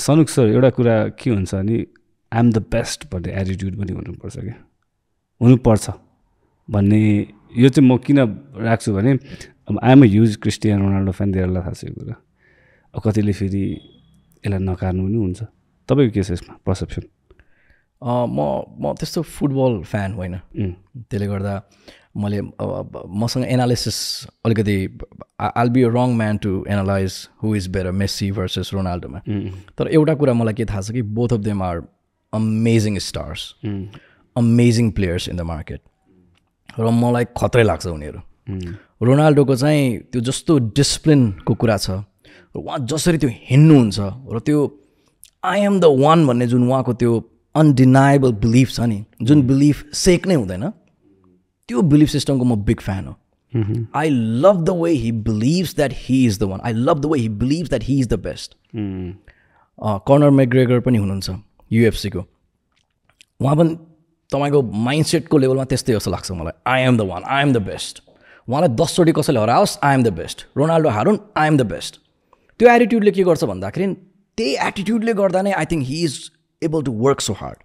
सनुक sir एउटा कुरा के हुन्छ भने आइएम द बेस्ट भन्ने एटिट्युड पनि हुनुपर्छ क्या। हुनुपर्छ। भन्ने यो चाहिँ म किन राख्छु भने अब I'm a huge Cristiano Ronaldo fan धेरैलाई थाहा छ यो कुरा। अब कतिले फेरि यसलाई नकार्नु पनि हुन्छ। तपाईँको के छ यसमा पर्सेप्सन म म त्यस्तो फुटबल फ्यान होइन। त्यसले गर्दा मैले मसँग एनालिसिस अलिकति I'll be a wrong man to analyse who is better Messi versus रोनाल्डोमा तर एउटा कुरा मलाई के थाहा छ कि both of them are amazing stars amazing players in the market र मलाई खत्रै लाग्छ उनीहरू। रोनाल्डोको चाहिँ त्यो जस्तो डिसिप्लिनको कुरा छ र उहाँ जसरी त्यो हिँड्नुहुन्छ र त्यो आई एम द वान भन्ने जुन उहाँको त्यो अनडिनाएबल बिलिफ छ नि जुन बिलिफ सेक नै हुँदैन। त्यो बिलिफ सिस्टमको म बिग फ्यान हो. I love the way he believes that he is the one I love the way he believes that he is the best Conor McGregor पनि हुनुहुन्छ युएफसीको उहाँ पनि तपाईँको माइन्डसेटको लेभलमा त्यस्तै जस्तो लाग्छ मलाई. I am the one I am the best उहाँलाई दसचोटि कसैले हराओस् I am the best Ronaldo हारुन् I am the best त्यो एटिट्युडले के गर्छ भन्दाखेरि त्यही एटिट्युडले गर्दा नै I think he is able to work so hard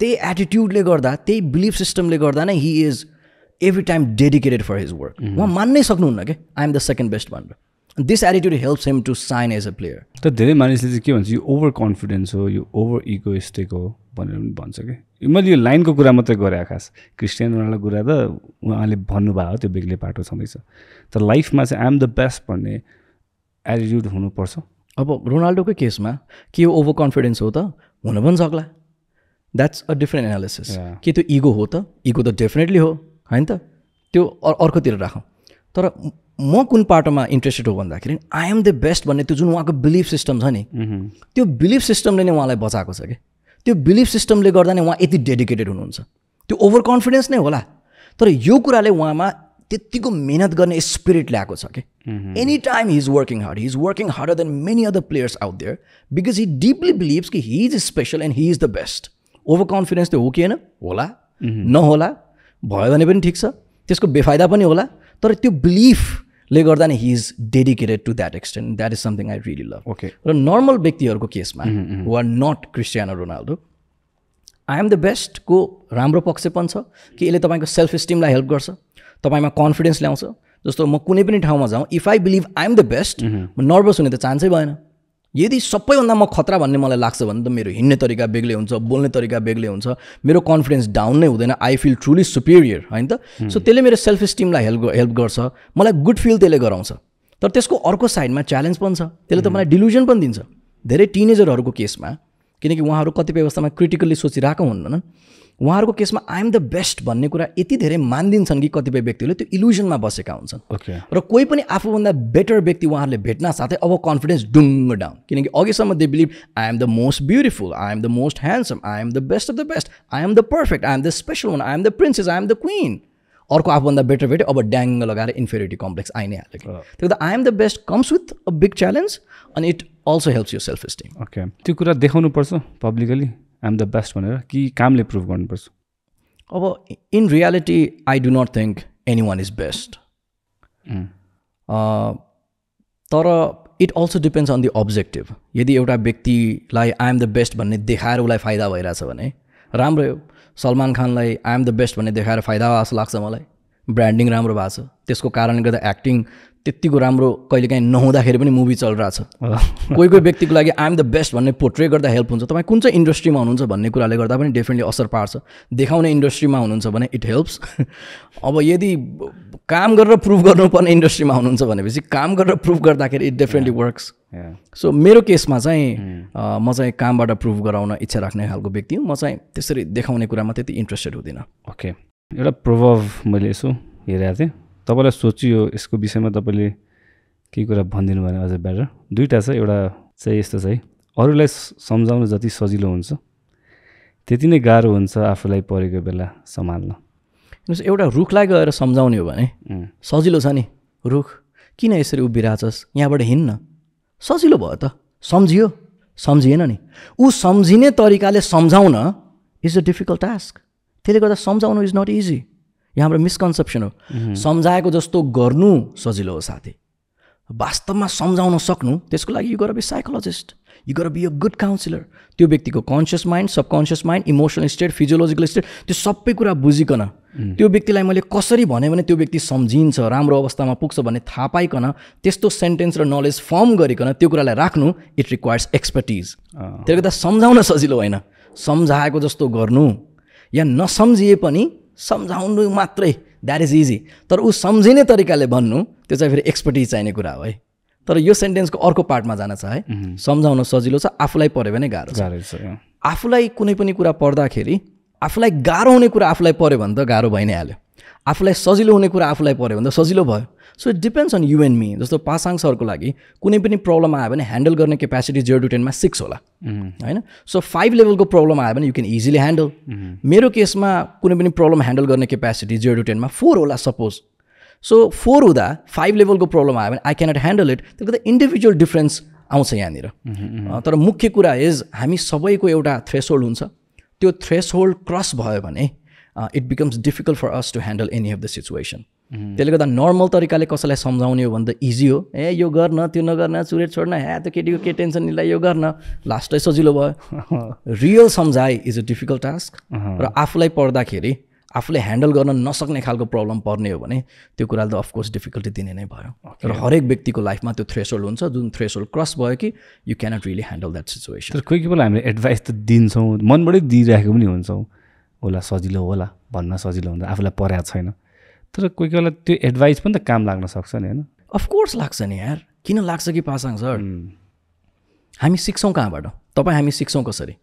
त्यही एटिट्युडले गर्दा त्यही बिलिफ सिस्टमले गर्दा नै he is every time dedicated for his work उहाँ मान्नै सक्नुहुन्न कि I am the second best भनेर this attitude helps him to shine as a player तर धेरै मानिसले चाहिँ के भन्छ यो ओभर कन्फिडेन्स हो यो ओभर इगोइस्टिक हो भनेर पनि भन्छ कि? मैले यो लाइनको कुरा मात्रै गरेँ खास क्रिस्टियन रोनाल्डो कुरा त उहाँले भन्नुभयो हो त्यो बेग्लै पाटो छँदैछ। तर लाइफमा चाहिँ आइएम द बेस्ट भन्ने एटिट्युड हुनुपर्छ। अब रोनाल्डोकै केसमा के हो ओभर कन्फिडेन्स हो त? हुन पनि सक्ला। That's a different analysis. के त्यो इगो हो त? इगो त डेफिनेटली हो। होइन त? त्यो अर्कोतिर राखौँ। तर म- कुन पाटोमा इन्ट्रेस्टेड हो भन्दाखेरि आई एम द बेस्ट भन्ने त्यो जुन उहाँको बिलिफ सिस्टम छ नि त्यो बिलिफ सिस्टमले नै उहाँलाई बचाएको छ कि? त्यो बिलिफ सिस्टमले गर्दा नै उहाँ यति डेडिकेटेड हुनुहुन्छ। त्यो ओभर कन्फिडेन्स नै होला। तर यो कुराले उहाँमा त्यत्तिको मिहिनेत गर्ने स्पिरिट ल्याएको छ कि? Any time he is working hard he is working harder than many other players out there because he deeply believes कि he is special and he is the best over confidence त्यो हो कि होइन? होला। नहोला। भयो भने पनि ठिक छ। त्यसको बेफाइदा पनि होला तर त्यो बिलिफले गर्दा नै he is dedicated to that extent that is something I really love okay र नर्मल व्यक्तिहरूको केसमा वा not Cristiano Ronaldo I am the बेस्टको राम्रो पक्ष पनि छ कि यसले तपाईँको सेल्फ इस्टिमलाई हेल्प गर्छ तपाईँमा कन्फिडेन्स ल्याउँछ। जस्तो म कुनै पनि ठाउँमा जाउँ if I believe I am the best म नर्भस हुने त चान्सै भएन। यदि सबैभन्दा म खतरा भन्ने मलाई लाग्छ भने त मेरो हिँड्ने तरिका बेग्लै हुन्छ बोल्ने तरिका बेग्लै हुन्छ। मेरो कन्फिडेन्स डाउन नै हुँदैन। आई फिल ट्रुली सुपिरियर होइन त? सो त्यसले मेरो सेल्फ इस्टिमलाई हेल्प हेल्प गर्छ। मलाई गुड फिल त्यसले गराउँछ। तर त्यसको अर्को साइडमा च्यालेन्ज पनि छ। त्यसले त मलाई डिल्युजन पनि दिन्छ। धेरै टिनेजरहरूको केसमा किनकि उहाँहरू कतिपय अवस्थामा क्रिटिकल्ली सोचिरहेको हुन्नन् उहाँहरूको केसमा आई एम द बेस्ट भन्ने कुरा यति धेरै मानिदिन्छन् कि कतिपय व्यक्तिहरूले त्यो इल्युजनमा बसेका हुन्छन्। र कोही पनि आफूभन्दा बेटर व्यक्ति उहाँहरूले भेट्न साथै अब कन्फिडेन्स डुङ्ग डाउन किनकि अघिसम्म they believe I am the most beautiful I am the most handsome I am the best of the best I am the perfect I am the special one I am the princess I am the queen अर्को आफूभन्दा better भेट्यो अब ड्याङ्ग लगाएर inferiority complex I नै हाल्यो त्यो गर्दा I am the best comes with a big challenge अनि it also helps you self esteem okay त्यो कुरा देखाउनुपर्छ पब्लिकली आइएम द बेस्ट भनेर कि कामले प्रुभ गर्नुपर्छ। अब in reality I do not think any one is best तर it also depends on the objective यदि एउटा व्यक्तिलाई आई एम द बेस्ट भन्ने देखाएर उसलाई फाइदा भइरहेछ भने राम्रो हो। सलमान खानलाई आई एम द बेस्ट भन्ने देखाएर फाइदा भएको जस्तो लाग्छ मलाई। ब्रान्डिङ राम्रो भएको छ। त्यसको कारणले गर्दा एक्टिङ त्यत्तिको राम्रो कहिलेकाहीँ नहुँदाखेरि पनि मुभी चलिरहेछ। कोही कोही व्यक्तिको लागि आइएम द बेस्ट भन्ने पोर्ट्रे गर्दा हेल्प हुन्छ। तपाईँ कुन चाहिँ इन्डस्ट्रीमा हुनुहुन्छ भन्ने कुराले गर्दा पनि डेफिनेटली असर पार्छ। देखाउने इन्डस्ट्रीमा हुनुहुन्छ भने इट हेल्प्स अब यदि काम गरेर प्रुभ गर्नुपर्ने इन्डस्ट्रीमा हुनुहुन्छ भनेपछि काम गरेर प्रुभ गर्दाखेरि इट डेफिनेटली वर्क्स सो मेरो केसमा चाहिँ अ, म चाहिँ कामबाट प्रुभ गराउन इच्छा राख्ने खालको व्यक्ति हुँ। म चाहिँ त्यसरी देखाउने कुरामा त्यति इन्ट्रेस्टेड हुँदिनँ। ओके एउटा प्रभाव मैले यसो हेरेको थिएँ। तपाईँलाई सोचियो यसको विषयमा तपाईँले केही कुरा भनिदिनु भने अझै बेटर दुइटा छ एउटा चाहिँ यस्तो छ है अरूलाई सम्झाउनु जति सजिलो हुन्छ त्यति नै गाह्रो हुन्छ आफूलाई परेको बेला सम्हाल्न। एउटा रुखलाई गएर सम्झाउने हो भने सजिलो छ नि। रुख किन यसरी उभिरहेछस्? यहाँबाट हिँड्न। सजिलो भयो त। सम्झियो? सम्झिएन नि। ऊ सम्झिने तरिकाले सम्झाउन इज अ डिफिकल्ट टास्क त्यसले गर्दा सम्झाउनु इज नट इजी यहाँबाट मिसकन्सेप्सन हो। सम्झाएको जस्तो गर्नु सजिलो हो साथी। वास्तवमा सम्झाउन सक्नु त्यसको लागि you gotta be psychologist you gotta be a good counsellor त्यो व्यक्तिको conscious mind subconscious mind emotional state physiological state त्यो सबै कुरा बुझिकन त्यो व्यक्तिलाई मैले कसरी भने भने त्यो व्यक्ति सम्झिन्छ राम्रो अवस्थामा पुग्छ भन्ने थाहा पाइकन त्यस्तो सेन्टेन्स र नलेज फर्म गरिकन त्यो कुरालाई राख्नु इट रिक्वायर्स एक्सपर्टिज त्यसले गर्दा सम्झाउन सजिलो होइन। सम्झाएको जस्तो गर्नु या नसम्झिए पनि सम्झाउनु मात्रै द्याट इज इजी तर ऊ सम्झिने तरिकाले भन्नु त्यो चाहिँ फेरि एक्सपर्टिज चाहिने कुरा हो है। तर यो सेन्टेन्सको अर्को पार्टमा जान छ है। सम्झाउन सजिलो छ आफूलाई पऱ्यो भने गाह्रो छ। आफूलाई कुनै पनि कुरा पढ्दाखेरि आफूलाई गाह्रो हुने कुरा आफूलाई पऱ्यो भने त गाह्रो भइ नै हाल्यो। आफूलाई सजिलो हुने कुरा आफूलाई पऱ्यो भने त सजिलो भयो। So it depends on you and me जस्तो पासाङ सरको लागि कुनै पनि प्रब्लम आयो भने ह्यान्डल गर्ने क्यापेसिटी जिरो टु टेनमा सिक्स होला। होइन? सो फाइभ लेभलको प्रब्लम आयो भने यु क्यान इजिली ह्यान्डल मेरो केसमा कुनै पनि प्रब्लम ह्यान्डल गर्ने क्यापेसिटी जिरो टु टेनमा फोर होला सपोज सो फोर हुँदा फाइभ लेभलको प्रब्लम आयो भने आई क्यानट ह्यान्डल इट त्यो गर्दा इन्डिभिजुअल डिफ्रेन्स आउँछ यहाँनिर। तर मुख्य कुरा इज हामी सबैको एउटा थ्रेस हुन्छ। त्यो थ्रेस होल्ड क्रस भयो भने it becomes difficult for us to handle any of the situation त्यसले गर्दा नर्मल तरिकाले कसैलाई सम्झाउने हो भने त इजी हो। ए यो गर्न त्यो नगर्न चुरेट छोड्न ह्या त केटीको के टेन्सन निलाई यो गर्न। लास्टै सजिलो भयो। रियल सम्झाइ इज अ डिफिकल्ट टास्क र आफूलाई पढ्दाखेरि आफूले ह्यान्डल गर्न नसक्ने खालको प्रब्लम पर्ने हो भने त्यो कुराले त अफकोर्स डिफिकल्टी दिने नै भयो। र हरेक व्यक्तिको लाइफमा त्यो थ्रेसोल्ड हुन्छ जुन थ्रेसोल्ड क्रस भयो कि you cannot really handle that situation कोही कोही बेला हामीले एडभाइस त दिन्छौँ मनबाटै दिइरहेको पनि हुन्छौँ। होला सजिलो होला भन्न सजिलो हुन्छ आफूलाई परेको छैन। तर कोही कोही बेला त्यो एडभाइस पनि त काम लाग्न सक्छ नि होइन? अफकोर्स लाग्छ नि यार। किन लाग्छ कि पासाङ सर? हामी सिक्छौँ कहाँबाट? तपाईँ हामी सिक्छौँ कसरी?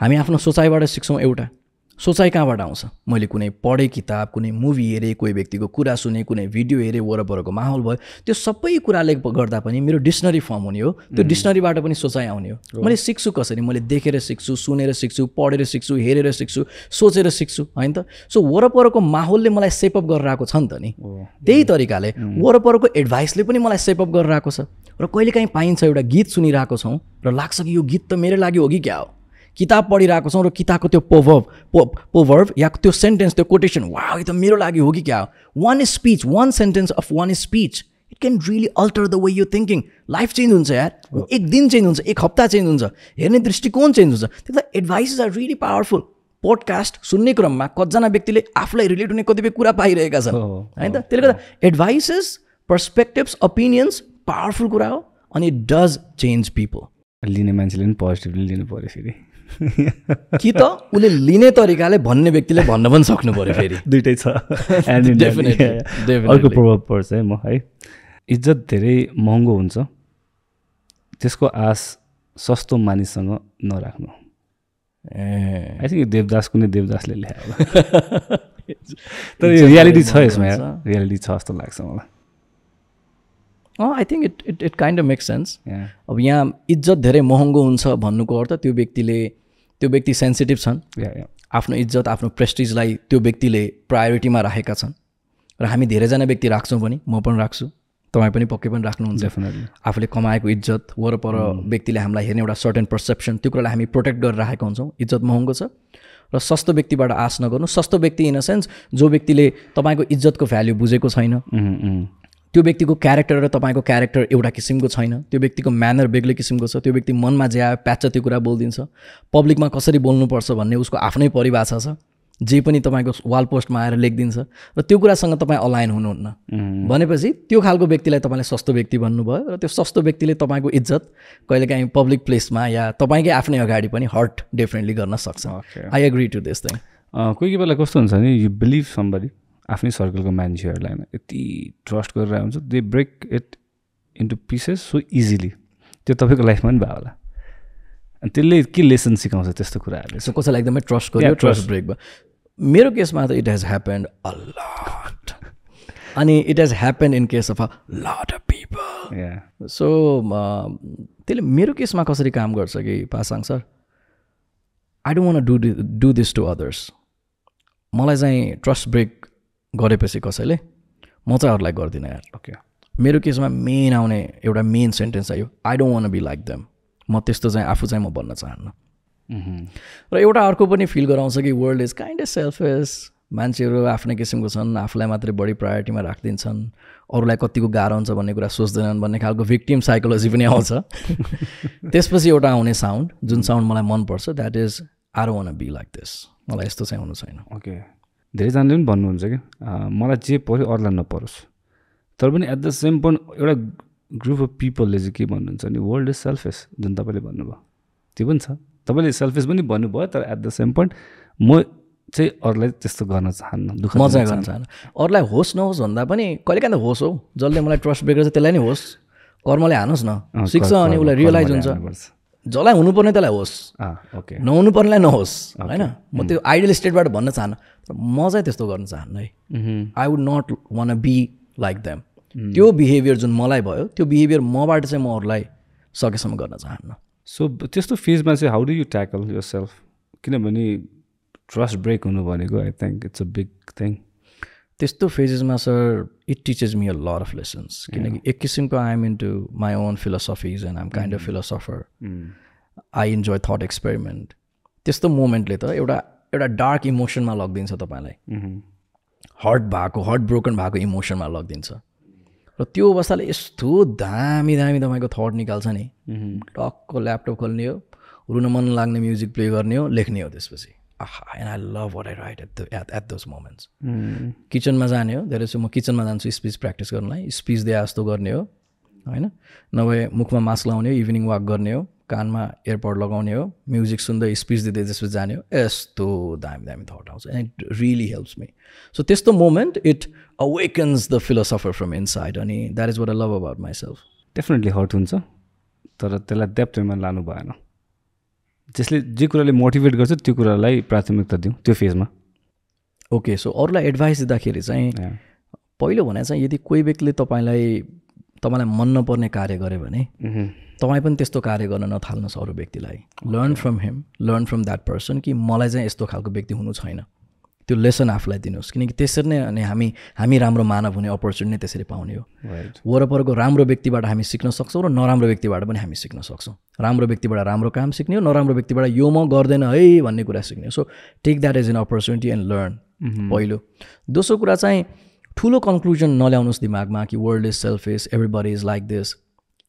हामी आफ्नो सोचाइबाट सिक्छौँ एउटा। सोचाइ कहाँबाट आउँछ? मैले कुनै पढेँ किताब कुनै मुभी हेरेँ कोही व्यक्तिको कुरा सुने कुनै भिडियो हेरेँ वरपरको माहौल भयो। त्यो सबै कुराले गर्दा पनि मेरो डिक्सनरी फर्म हुने हो। त्यो डिक्सनरीबाट पनि सोचाइ आउने हो। मैले सिक्छु कसरी? मैले देखेर सिक्छु सुनेर सिक्छु पढेर सिक्छु हेरेर सिक्छु सोचेर सिक्छु होइन त? सो वरपरको माहौलले मलाई सेपअप गरेर आएको छ नि त नि। त्यही तरिकाले वरपरको एडभाइसले पनि मलाई सेपअप गरेर आएको छ। र कहिलेकाहीँ पाइन्छ एउटा गीत सुनिरहेको छौँ र लाग्छ कि यो गीत त मेरो लागि हो कि क्या हो? किताब पढिरहेको छौँ र किताबको त्यो पोभर्भ पो पोभर्भ या त्यो सेन्टेन्स त्यो कोटेसन वा यो त मेरो लागि हो कि क्या? हो one speech one sentence of one speech it can really alter the way you thinking life change हुन्छ यार। एक दिन चेन्ज हुन्छ एक हप्ता चेन्ज हुन्छ। हेर्ने दृष्टिकोण चेन्ज हुन्छ। त्यही त advices are really powerful podcast सुन्ने क्रममा कतिजना व्यक्तिले आफूलाई रिलेट हुने कतिपय कुरा पाइरहेका छन्। होइन त? त्यसले गर्दा एडभाइसेस पर्सपेक्टिभ्स ओपिनियन्स पावरफुल कुरा हो अनि इट डज चेन्ज पिपल लिने मान्छेले पनि पोजिटिभली लिनु पऱ्यो फेरि। कि त? उसले लिने तरिकाले भन्ने व्यक्तिले भन्न पनि सक्नु पऱ्यो फेरि। दुइटै छ। अर्को प्रभाव पर्छ है म है। इज्जत धेरै महँगो हुन्छ। त्यसको आश सस्तो मानिससँग नराख्नु। ए। आई थिङ्क देवदास कुनै देवदासले ल्यायो। तर रियालिटी छ यसमा रियालिटी छ जस्तो लाग्छ मलाई। I think it it it kind of make sense अब यहाँ इज्जत धेरै महँगो हुन्छ भन्नुको अर्थ त्यो व्यक्तिले त्यो व्यक्ति सेन्सिटिभ छन्। आफ्नो इज्जत आफ्नो प्रेस्टिजलाई त्यो व्यक्तिले प्रायोरिटीमा राखेका छन्। र हामी धेरैजना व्यक्ति राख्छौँ पनि म पनि राख्छु तपाईँ पनि पक्कै पनि राख्नुहुन्छ। आफूले कमाएको इज्जत वरपर hmm. व्यक्तिले हामीलाई हेर्ने एउटा सर्टेन पर्सेप्सन त्यो कुरालाई हामी प्रोटेक्ट गरेर राखेका हुन्छौँ। इज्जत महँगो छ। र सस्तो व्यक्तिबाट आश नगर्नु सस्तो व्यक्ति इन अ सेन्स जो व्यक्तिले तपाईँको इज्जतको भ्याल्यु बुझेको छैन। Hmm, hmm. त्यो व्यक्तिको क्यारेक्टर र तपाईँको क्यारेक्टर एउटा किसिमको छैन। त्यो व्यक्तिको म्यानर बेग्लै किसिमको छ। त्यो व्यक्ति मनमा जे आयो प्याच त्यो कुरा बोलिदिन्छ। पब्लिकमा कसरी बोल्नुपर्छ भन्ने उसको आफ्नै परिभाषा छ। जे पनि तपाईँको वाल पोस्टमा आएर लेखिदिन्छ। र त्यो कुरासँग तपाईँ अलाइन हुनुहुन्न। भनेपछि त्यो खालको व्यक्तिलाई तपाईँले सस्तो व्यक्ति भन्नुभयो र त्यो सस्तो व्यक्तिले तपाईँको इज्जत कहिलेकाहीँ पब्लिक प्लेसमा या तपाईँकै आफ्नै अगाडि पनि हर्ट डेफिनेटली गर्न सक्छ। I agree to this thing कोही कोही बेला कस्तो हुन्छ भने यु बिलिभ समबडी आफ्नै सर्कलको मान्छेहरूलाई यति ट्रस्ट गरेर हुन्छ they break it into pieces so easily त्यो तपाईँको लाइफमा पनि भयो होला। अनि त्यसले के लेसन सिकाउँछ त्यस्तो कुराहरूले? सो कसैलाई एकदमै ट्रस्ट गर्यो ट्रस्ट ब्रेक भयो। मेरो केसमा त it has happened a lot अनि it has happen in case of a lot of people so त्यसले मेरो केसमा कसरी काम गर्छ कि Pasang sir? I don't want do do this to others मलाई चाहिँ ट्रस्ट ब्रेक गरेपछि कसैले? म चाहिँ अरूलाई गर्दिनँ यार। ओके मेरो केसमा मेन आउने एउटा मेन सेन्टेन्स आयो I don't want be like them म त्यस्तो चाहिँ आफू चाहिँ म भन्न चाहन्न। र एउटा अर्को पनि फिल गराउँछ कि world is kind of selfish मान्छेहरू आफ्नै किसिमको छन् आफूलाई मात्रै बढी प्रायोरिटीमा राखिदिन्छन्। अरूलाई कतिको गाह्रो हुन्छ भन्ने कुरा सोच्दैनन् भन्ने खालको भिक्टिम साइकोलोजी पनि आउँछ। त्यसपछि एउटा आउने साउन्ड जुन साउन्ड मलाई मनपर्छ that is are want be like this मलाई यस्तो चाहिँ हुनु छैन। ओके धेरैजनाले पनि भन्नुहुन्छ कि मलाई जे पऱ्यो अरूलाई नपरोस्। तर पनि एट द सेम पोइन्ट एउटा ग्रुप अफ पिपलले चाहिँ के भन्नुहुन्छ भने वर्ल्ड इज सेल्फिस जुन तपाईँले भन्नुभयो। त्यो पनि छ। तपाईँले सेल्फिस पनि भन्नुभयो तर एट द सेम पोइन्ट म चाहिँ अरूलाई त्यस्तो गर्न चाहन्न दुःख म दिन चाहिँ गर्न चाहन्न। अरूलाई होस् नहोस् भन्दा पनि कहिलेकाहीँ त होस् हौ। जसले मलाई ट्रस्ट ब्रेकर छ त्यसलाई नै होस्। कर्मले हानोस् अँ, न सिक्छ अनि उसलाई रियलाइज हुन्छ। जसलाई हुनुपर्ने त्यसलाई होस्। ओके। नहुनुपर्नेलाई नहोस् होइन? म त्यो आइडियल स्टेटबाट भन्न चाहन्न तर म चाहिँ त्यस्तो गर्न चाहन्न है। I would not want be like them त्यो बिहेभियर जुन मलाई भयो त्यो बिहेभियर मबाट चाहिँ म अरूलाई सकेसम्म गर्न चाहन्न। सो त्यस्तो फेजमा चाहिँ how do you tackle your self किनभने ट्रस्ट ब्रेक हुनु भनेको I think it's a big thing त्यस्तो फेजेसमा sir it teaches me a lot of lessons किनकि एक किसिमको I'm into my own philosophies and I'm kind of philosopher I enjoy thought experiment त्यस्तो मोमेन्टले त एउटा एउटा डार्क इमोसनमा लगिदिन्छ तपाईँलाई। हर्ट भएको हर्ट ब्रोकन भएको इमोसनमा लगिदिन्छ। र त्यो अवस्थाले यस्तो दामी दामी तपाईँको थट निकाल्छ नि। टक्क ल्यापटप खोल्ने हो रुन मन लाग्ने म्युजिक प्ले गर्ने हो लेख्ने हो त्यसपछि। And I love what I write at the at at those moments किचनमा जाने हो धेरै जस्तो म किचनमा जान्छु स्पिच प्र्याक्टिस गर्नलाई। स्पिच दिए जस्तो गर्ने हो होइन? नभए मुखमा मास्क लाउने हो इभिनिङ वाक गर्ने हो कानमा एयरपोर्ट लगाउने हो म्युजिक सुन्दै स्पिच दिँदै त्यसपछि जाने हो यस्तो दामी दामी थट आउँछ and it really helps me so त्यस्तो moment it awakens the philosopher from inside अनि that is what I love about myself definitely hurt हुन्छ तर त्यसलाई डेप्थ वेमा लानु भएन। जसले जे कुराले मोटिभेट गर्छ त्यो कुरालाई प्राथमिकता दिउँ त्यो फेजमा। ओके सो अरूलाई एडभाइस दिँदाखेरि चाहिँ पहिलो भने चाहिँ यदि कोही व्यक्तिले तपाईँलाई तपाईँलाई मन नपर्ने कार्य गर्यो भने तपाईँ पनि त्यस्तो कार्य गर्न नथाल्नुहोस् अरू व्यक्तिलाई। Learn from him learn from that person कि मलाई चाहिँ यस्तो खालको व्यक्ति हुनु छैन। त्यो लेसन आफूलाई दिनुहोस्। किनकि त्यसरी नै अनि हामी हामी राम्रो मानव हुने अपर्च्युनिटी नै त्यसरी पाउने हो। वरपरको राम्रो व्यक्तिबाट हामी सिक्न सक्छौँ र नराम्रो व्यक्तिबाट पनि हामी सिक्न सक्छौँ। राम्रो व्यक्तिबाट राम्रो काम सिक्ने हो नराम्रो व्यक्तिबाट यो म गर्दैन है भन्ने कुरा सिक्ने हो। So take that as an opportunity and learn पहिलो। दोस्रो कुरा चाहिँ ठुलो कन्क्लुजन नल्याउनुहोस् दिमागमा कि world is selfish everybody is like this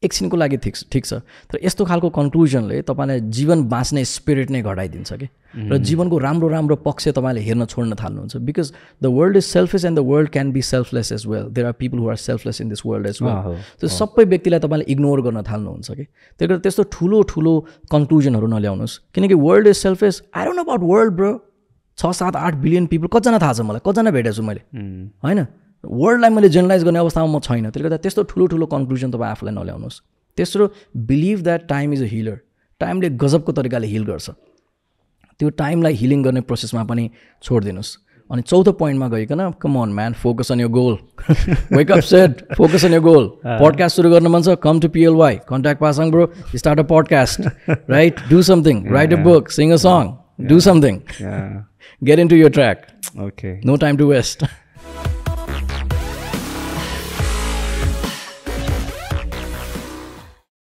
एकछिनको लागि ठिक ठिक छ। तर यस्तो खालको कन्क्लुजनले तपाईँलाई जीवन बाँच्ने स्पिरिट नै घटाइदिन्छ कि? र जीवनको राम्रो राम्रो पक्ष तपाईँले हेर्न छोड्न थाल्नुहुन्छ। Because the world is selfish and the world can be selfless as well there are people who are selfless in this world as well त्यो सबै व्यक्तिलाई तपाईँले इग्नोर गर्न थाल्नुहुन्छ कि? त्यही भएर त्यस्तो ठुलो ठुलो कन्क्लुजनहरू नल्याउनुहोस्। किनकि world is selfish I don't about world bro छ सात आठ बिलियन पिपल कतिजना थाहा छ मलाई? कतिजना भेटेको छु मैले? होइन? वर्ल्डलाई मैले जेनरलाइज गर्ने अवस्थामा म छैन। त्यसले गर्दा त्यस्तो ठुलो ठुलो कन्क्लुजन तपाईँ आफूलाई नल्याउनुहोस्। तेस्रो believe that time is a healer टाइमले गजबको तरिकाले हिल गर्छ। त्यो टाइमलाई हिलिङ गर्ने प्रोसेसमा पनि छोडिदिनुहोस्। अनि चौथो पोइन्टमा गइकन come on man focus on your goal wake up set focus on your goal podcast सुरु गर्न मन छ come to PLY contact Pasang bro start a podcast write do something write a book sing a song do something get into your track okay no time to waste